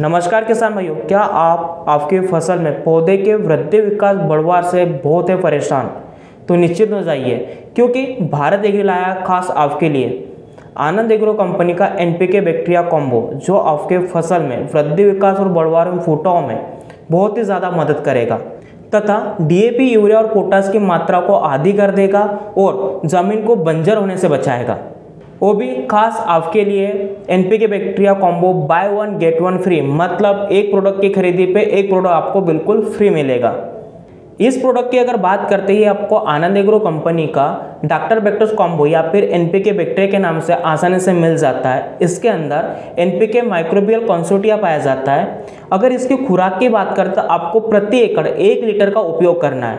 नमस्कार किसान भाइयों, क्या आप आपकी फ़सल में पौधे के वृद्धि विकास बढ़वार से बहुत है परेशान? तो निश्चित हो जाइए, क्योंकि भारत एग्री लाया खास आपके लिए। आनंद एग्रो कंपनी का एनपीके बैक्टीरिया कॉम्बो, जो आपके फ़सल में वृद्धि विकास और बढ़वार में फूटाओं में बहुत ही ज़्यादा मदद करेगा। तथा डीएपी यूरिया और पोटास की मात्रा को आधी कर देगा और ज़मीन को बंजर होने से बचाएगा। वो भी खास आपके लिए NPK bacteria combo buy one get one free मतलब एक प्रोडक्ट की खरीदी पे एक प्रोडक्ट आपको बिल्कुल फ्री मिलेगा। इस प्रोडक्ट की अगर बात करते ही आपको आनंद एग्रो कंपनी का डॉक्टर बैक्टर्स कॉम्बो या फिर एनपीके बैक्टीरिया के नाम से आसानी से मिल जाता है। इसके अंदर एनपीके माइक्रोबियल कॉन्सोटिया पाया जाता है। अगर इसकी खुराक की बात करते तो आपको प्रति एकड़ एक लीटर का उपयोग करना है।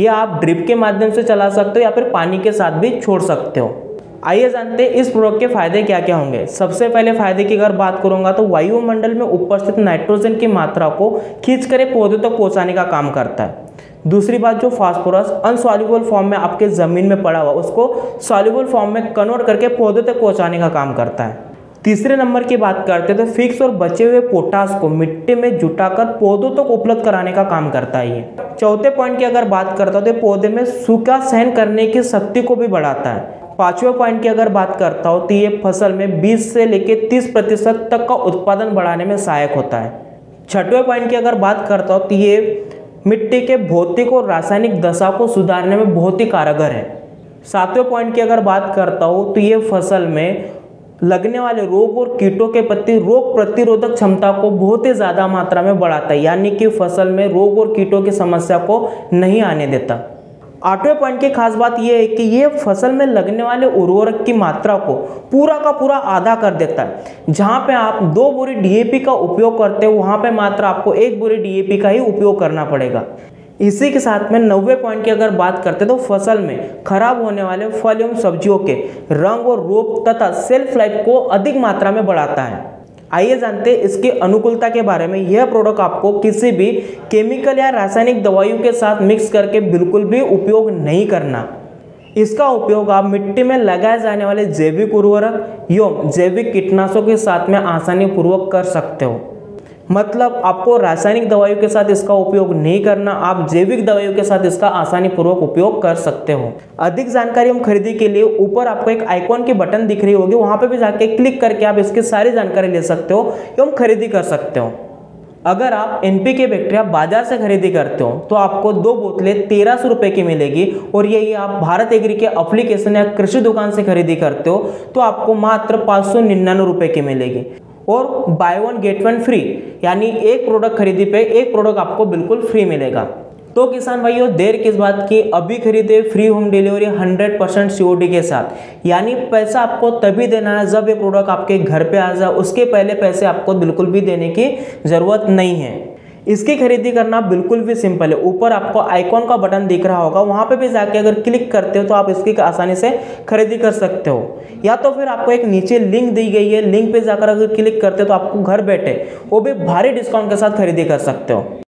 यह आप ड्रिप के माध्यम से चला सकते हो या फिर पानी के साथ भी छोड़ सकते हो। आइए जानते हैं इस प्रोडक्ट के फ़ायदे क्या क्या होंगे। सबसे पहले फ़ायदे की अगर बात करूँगा तो वायुमंडल में उपस्थित नाइट्रोजन की मात्रा को खींच कर पौधे तक तो पहुँचाने का काम करता है। दूसरी बात जो फास्फोरस अनसॉल्युबल फॉर्म में आपके ज़मीन में पड़ा हुआ, उसको सॉल्युबल फॉर्म में कन्वर्ट करके पौधे तक पहुँचाने का काम करता है। तीसरे नंबर की बात करते हैं तो फिक्स और बचे हुए पोटास को मिट्टी में जुटाकर पौधों तक तो उपलब्ध कराने का काम करता है ये। चौथे पॉइंट की अगर बात करता हूँ तो पौधे में सूखा सहन करने की शक्ति को भी बढ़ाता है। पाँचवें पॉइंट की अगर बात करता हूँ तो ये फ़सल में 20 से लेकर 30 प्रतिशत तक का उत्पादन बढ़ाने में सहायक होता है। छठवें पॉइंट की अगर बात करता हूँ तो ये मिट्टी के भौतिक और रासायनिक दशा को सुधारने में बहुत ही कारगर है। सातवें पॉइंट की अगर बात करता हूँ तो ये फ़सल में लगने वाले रोग और कीटों के प्रति, रोग प्रतिरोधक क्षमता को बहुत ही ज़्यादा मात्रा में बढ़ाता है, यानी कि फ़सल में रोग और कीटों की समस्या को नहीं आने देता। आठवें पॉइंट की खास बात यह है कि ये फ़सल में लगने वाले उर्वरक की मात्रा को पूरा का पूरा आधा कर देता है। जहाँ पे आप दो बोरी डीएपी का उपयोग करते हो, वहाँ पे मात्र आपको एक बोरी डीएपी का ही उपयोग करना पड़ेगा। इसी के साथ में नब्बे पॉइंट की अगर बात करते तो फ़सल में खराब होने वाले फल एवं सब्जियों के रंग और रूप तथा सेल्फ लाइफ को अधिक मात्रा में बढ़ाता है। आइए जानते हैं इसकी अनुकूलता के बारे में। यह प्रोडक्ट आपको किसी भी केमिकल या रासायनिक दवाइयों के साथ मिक्स करके बिल्कुल भी उपयोग नहीं करना। इसका उपयोग आप मिट्टी में लगाए जाने वाले जैविक उर्वरक एवं जैविक कीटनाशकों के साथ में आसानी पूर्वक कर सकते हो। मतलब आपको रासायनिक दवाइयों के साथ इसका उपयोग नहीं करना, आप जैविक दवाइयों के साथ इसका आसानी पूर्वक उपयोग कर सकते हो। अधिक जानकारी हम खरीदी के लिए ऊपर आपको एक आइकॉन की बटन दिख रही होगी, वहाँ पर भी जाके क्लिक करके आप इसकी सारी जानकारी ले सकते हो एवं खरीदी कर सकते हो। अगर आप एन पी एनपीके बैक्टीरिया बाज़ार से खरीदी करते हो तो आपको दो बोतलें तेरह सौ रुपये की मिलेगी और यही आप भारत एग्री के अप्लीकेशन या कृषि दुकान से खरीदी करते हो तो आपको मात्र पाँच सौ निन्यानवे रुपये की मिलेगी। और buy one get one free यानी एक प्रोडक्ट खरीदी पे एक प्रोडक्ट आपको बिल्कुल फ्री मिलेगा। तो किसान भाइयों, देर किस बात की? अभी खरीदे फ्री होम डिलीवरी 100 परसेंट के साथ। यानी पैसा आपको तभी देना है जब ये प्रोडक्ट आपके घर पे आ जाए। उसके पहले पैसे आपको बिल्कुल भी देने की ज़रूरत नहीं है। इसकी खरीदी करना बिल्कुल भी सिंपल है। ऊपर आपको आइकॉन का बटन दिख रहा होगा, वहाँ पे भी जाके अगर क्लिक करते हो तो आप इसकी आसानी से खरीदी कर सकते हो। या तो फिर आपको एक नीचे लिंक दी गई है, लिंक पे जाकर अगर क्लिक करते हो तो आपको घर बैठे वो भी भारी डिस्काउंट के साथ खरीदी कर सकते हो।